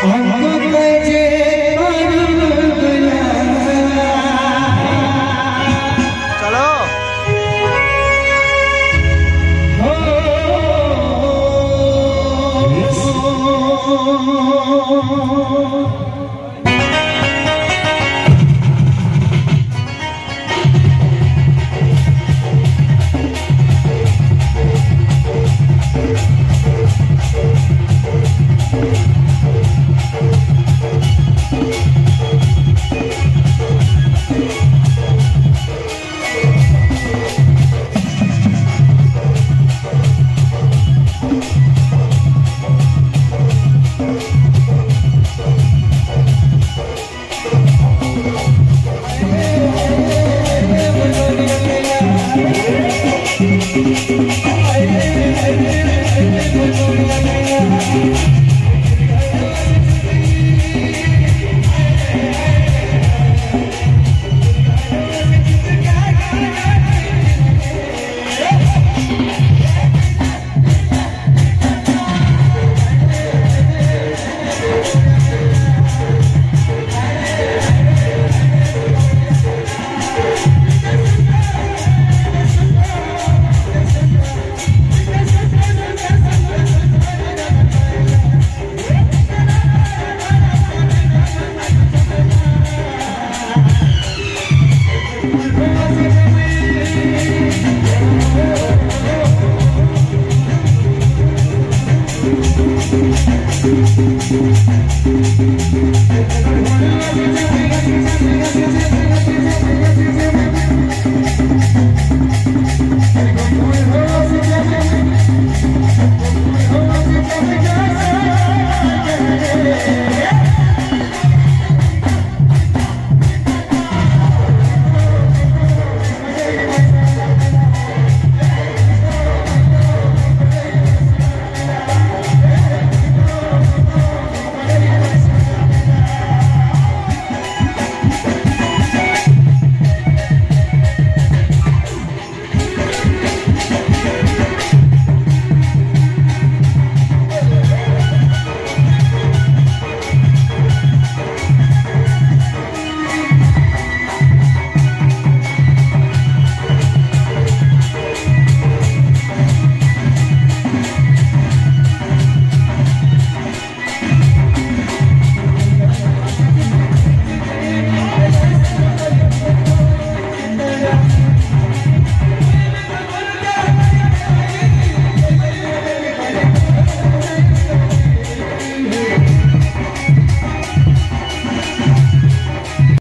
Oh Música